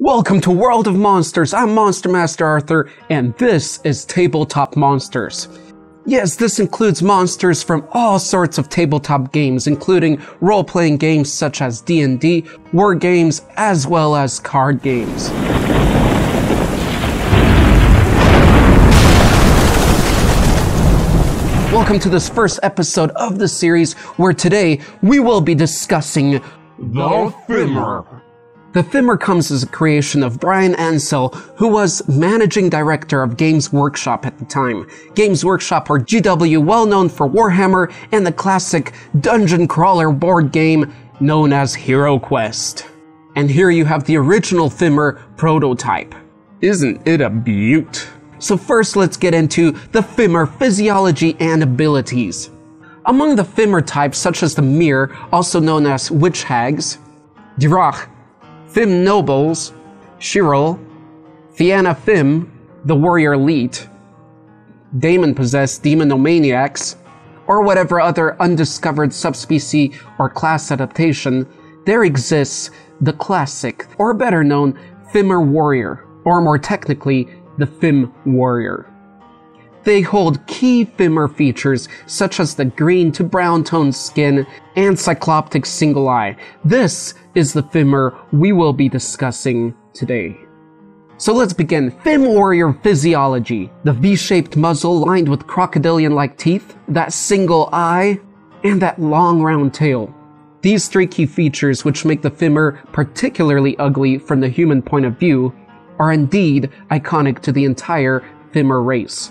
Welcome to World of Monsters. I'm Monster Master Arthur, and this is Tabletop Monsters. Yes, this includes monsters from all sorts of tabletop games, including role-playing games such as D&D, war games, as well as card games. Welcome to this first episode of the series, where today we will be discussing The Fimir. The Fimir comes as a creation of Bryan Ansell, who was managing director of Games Workshop at the time. Games Workshop or GW, well known for Warhammer and the classic dungeon crawler board game known as Hero Quest. And here you have the original Fimir prototype. Isn't it a beaut? So first let's get into the Fimir physiology and abilities. Among the Fimir types, such as the Mir, also known as Witch Hags, Dirach, Fimm Nobles, Shirel, Fianna Fimm, the Warrior Elite, Demon Possessed Demonomaniacs, or whatever other undiscovered subspecies or class adaptation, there exists the classic, or better known, Fimir Warrior, or more technically, the Fimm Warrior. They hold key Fimir features such as the green to brown toned skin and cycloptic single eye. This is the Fimir we will be discussing today. So let's begin. Fimm Warrior physiology. The V-shaped muzzle lined with crocodilian-like teeth, that single eye, and that long round tail. These three key features, which make the Fimir particularly ugly from the human point of view, are indeed iconic to the entire Fimir race.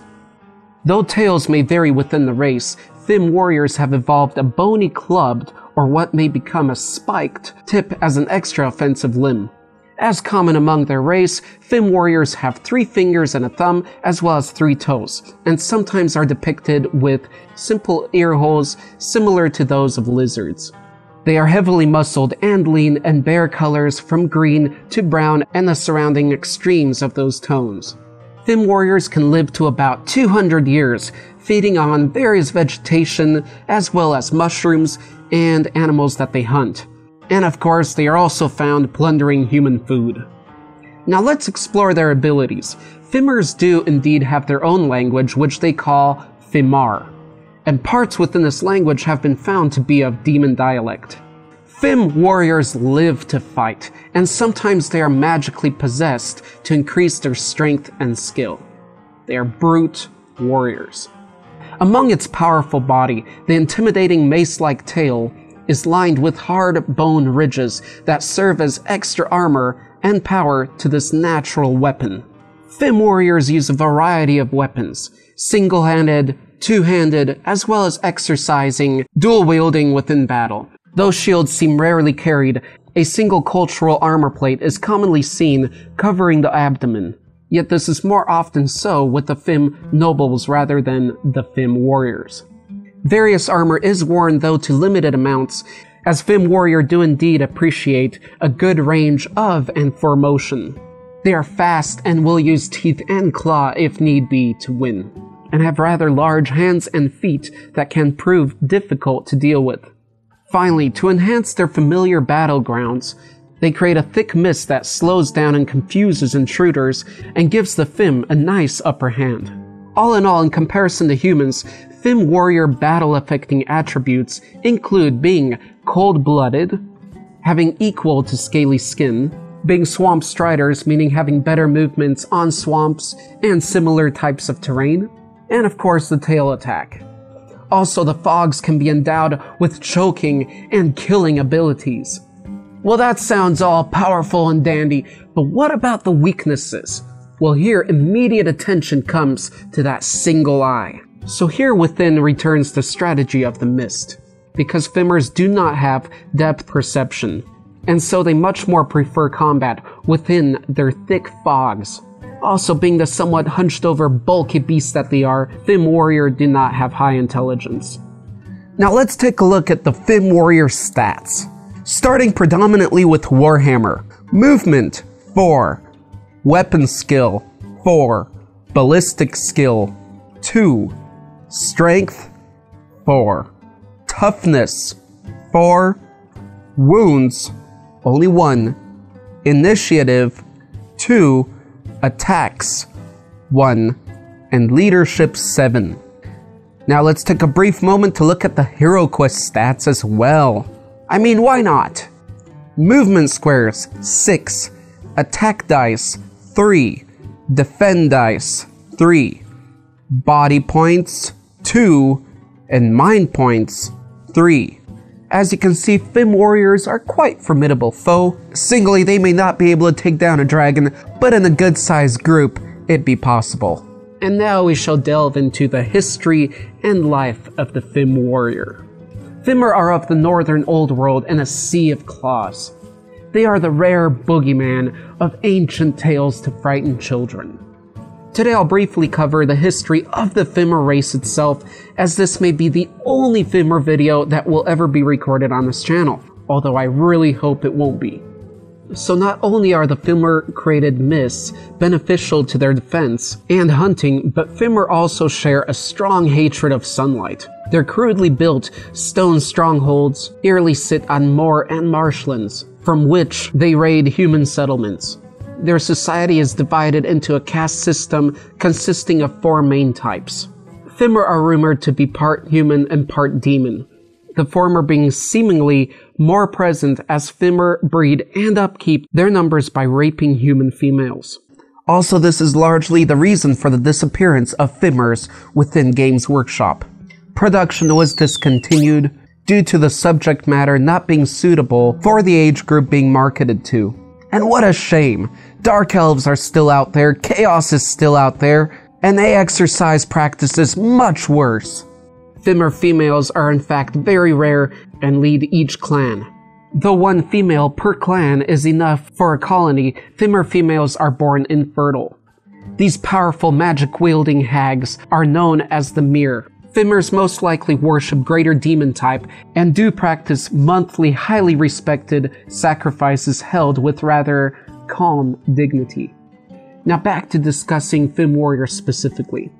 Though tails may vary within the race, Fimm warriors have evolved a bony clubbed, or what may become a spiked, tip as an extra offensive limb. As common among their race, Fimm warriors have three fingers and a thumb, as well as three toes, and sometimes are depicted with simple ear holes similar to those of lizards. They are heavily muscled and lean and bear colors from green to brown and the surrounding extremes of those tones. Fimm warriors can live to about 200 years, feeding on various vegetation as well as mushrooms and animals that they hunt. And of course, they are also found plundering human food. Now let's explore their abilities. Fimmers do indeed have their own language, which they call Fimar and parts within this language have been found to be of demon dialect. Fimm warriors live to fight, and sometimes they are magically possessed to increase their strength and skill. They are brute warriors. Among its powerful body, the intimidating mace like tail is lined with hard bone ridges that serve as extra armor and power to this natural weapon. Fimm warriors use a variety of weapons, single handed, two handed, as well as exercising dual wielding within battle. Though shields seem rarely carried, a single cultural armor plate is commonly seen covering the abdomen. Yet this is more often so with the Fimm nobles rather than the Fimm warriors. Various armor is worn though to limited amounts, as Fimm warrior do indeed appreciate a good range of and for motion. They are fast and will use teeth and claw if need be to win and have rather large hands and feet that can prove difficult to deal with. Finally, to enhance their familiar battlegrounds, they create a thick mist that slows down and confuses intruders and gives the Fimm a nice upper hand. All in all, in comparison to humans, Fimm warrior battle affecting attributes include being cold blooded, having equal to scaly skin, being swamp striders, meaning having better movements on swamps and similar types of terrain, and of course the tail attack. Also, the fogs can be endowed with choking and killing abilities. Well, that sounds all powerful and dandy, but what about the weaknesses? Well, here immediate attention comes to that single eye. So here within returns the strategy of the mist. Because Fimmers do not have depth perception, and so they much more prefer combat within their thick fogs. Also, being the somewhat hunched over, bulky beasts that they are, Fimm Warrior do not have high intelligence. Now let's take a look at the Fimm Warrior stats. Starting predominantly with Warhammer. Movement, 4. Weapon skill, 4. Ballistic skill, 2. Strength, 4. Toughness, 4. Wounds, only 1. Initiative, 2, attacks 1, and leadership 7. Now let's take a brief moment to look at the Hero Quest stats as well. I mean, why not? Movement squares 6, attack dice 3, defend dice 3, body points 2, and mind points 3. As you can see, Fimm warriors are quite formidable foe. Singly, they may not be able to take down a dragon, but in a good sized group, it'd be possible. And now we shall delve into the history and life of the Fimm warrior. Fimir are of the northern old world and a sea of claws. They are the rare boogeyman of ancient tales to frighten children. Today I'll briefly cover the history of the Fimir race itself, as this may be the only Fimir video that will ever be recorded on this channel, although I really hope it won't be. So not only are the Fimir created myths beneficial to their defense and hunting, but Fimir also share a strong hatred of sunlight. Their crudely built stone strongholds eerily sit on moor and marshlands, from which they raid human settlements their society is divided into a caste system consisting of four main types. Fimir are rumored to be part human and part demon, the former being seemingly more present as Fimir breed and upkeep their numbers by raping human females. Also, this is largely the reason for the disappearance of Fimmers within Games Workshop. Production was discontinued due to the subject matter not being suitable for the age group being marketed to. And what a shame. Dark elves are still out there, chaos is still out there, and they exercise practices much worse. Fimir females are in fact very rare and lead each clan. Though one female per clan is enough for a colony, Fimir females are born infertile. These powerful magic wielding hags are known as the Mir. Fimmers most likely worship greater demon type and do practice monthly highly respected sacrifices held with rather calm dignity. Now back to discussing Fimm warriors specifically.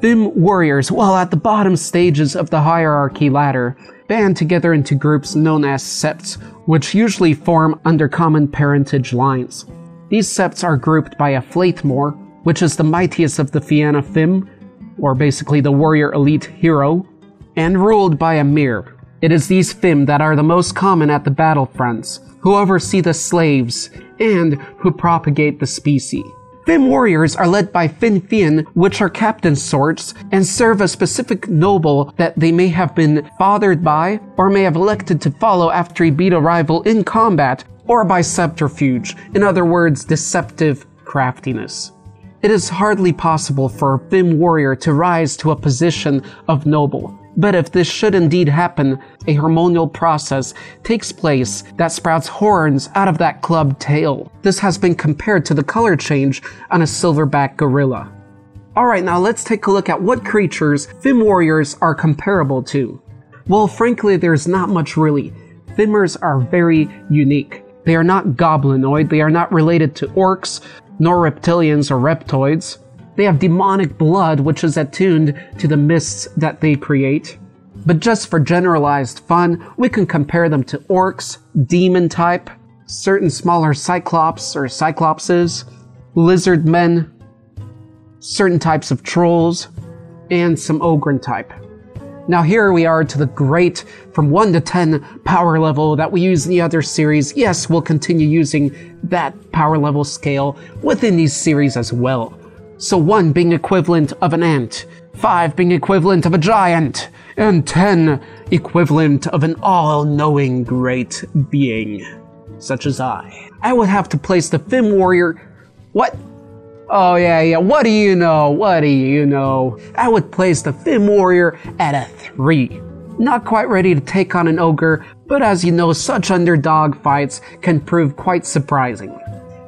Fimm warriors, while at the bottom stages of the hierarchy ladder, band together into groups known as septs, which usually form under common parentage lines. These septs are grouped by a Flaithmore, which is the mightiest of the Fianna Fimm, or basically the warrior elite hero, and ruled by a Mir. It is these Fimm that are the most common at the battlefronts, who oversee the slaves and who propagate the species. Fimm warriors are led by Fin Fian, which are captain sorts, and serve a specific noble that they may have been fathered by, or may have elected to follow after he beat a rival in combat, or by subterfuge, in other words, deceptive craftiness. It is hardly possible for a Fimm warrior to rise to a position of noble. But if this should indeed happen, a hormonal process takes place that sprouts horns out of that clubbed tail. This has been compared to the color change on a silverback gorilla. Alright, now let's take a look at what creatures Fimm warriors are comparable to. Well, frankly, there's not much really. Fimmers are very unique. They are not goblinoid, they are not related to orcs, nor reptilians or reptoids. They have demonic blood which is attuned to the mists that they create. But just for generalized fun, we can compare them to orcs, demon type, certain smaller cyclops or cyclopses, lizard men, certain types of trolls, and some ogre type. Now here we are to the great from 1 to 10 power level that we use in the other series. Yes, we'll continue using that power level scale within these series as well. So 1 being equivalent of an ant, 5 being equivalent of a giant, and 10 equivalent of an all-knowing great being, such as I. I would have to place the Fimm Warrior... What? Oh, yeah, yeah. What do you know? What do you know? I would place the Fimm Warrior at a 3. Not quite ready to take on an ogre, but as you know, such underdog fights can prove quite surprising.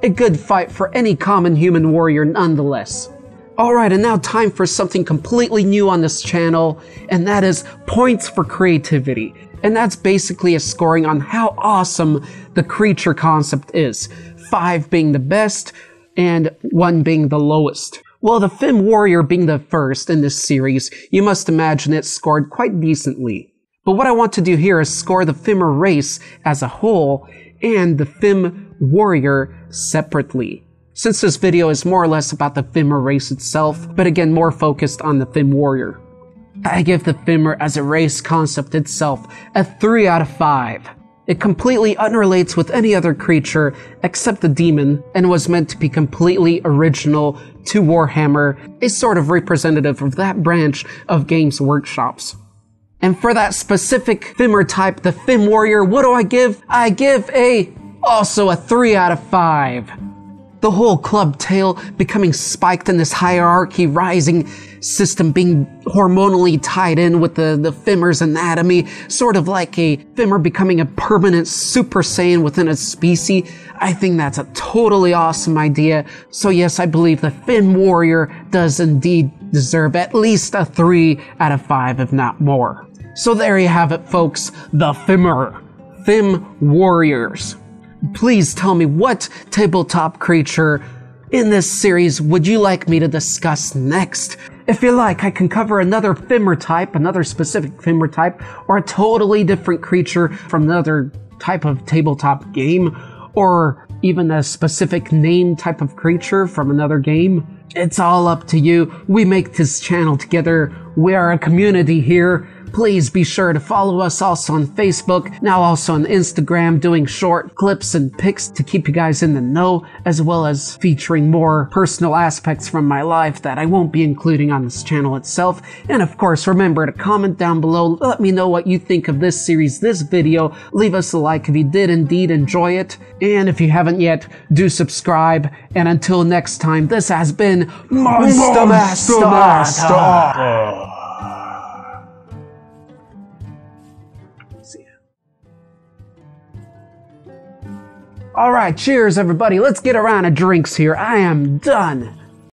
A good fight for any common human warrior nonetheless. Alright, and now time for something completely new on this channel, and that is points for creativity. And that's basically a scoring on how awesome the creature concept is. 5 being the best, and 1 being the lowest. Well, the Fimm Warrior being the first in this series, you must imagine it scored quite decently. But what I want to do here is score the Fimir race as a whole and the Fimm Warrior separately. since this video is more or less about the Fimir race itself, but again more focused on the Fimm Warrior. I give the Fimir as a race concept itself a 3 out of 5. It completely unrelates with any other creature except the demon and was meant to be completely original to Warhammer, a sort of representative of that branch of Games Workshops. And for that specific Fimir type, the Fimm Warrior, what do I give? I give a also a 3 out of 5. The whole club tail becoming spiked in this hierarchy rising system being hormonally tied in with the, the Fimir's anatomy, sort of like a Fimir becoming a permanent super saiyan within a species. I think that's a totally awesome idea. So yes, I believe the Fimm Warrior does indeed deserve at least a 3 out of 5, if not more. So there you have it, folks. The Fimir. Fimm Warriors. Please tell me what tabletop creature in this series would you like me to discuss next? If you like, I can cover another Fimir type, another specific Fimir type, or a totally different creature from another type of tabletop game, or even a specific name type of creature from another game. It's all up to you. We make this channel together. We are a community here. Please be sure to follow us also on Facebook, now also on Instagram, doing short clips and pics to keep you guys in the know, as well as featuring more personal aspects from my life that I won't be including on this channel itself. And of course, remember to comment down below, let me know what you think of this series, this video. Leave us a like if you did indeed enjoy it. And if you haven't yet, do subscribe. And until next time, this has been Monster, Master. Master. All right, cheers, everybody. Let's get around to drinks here. I am done.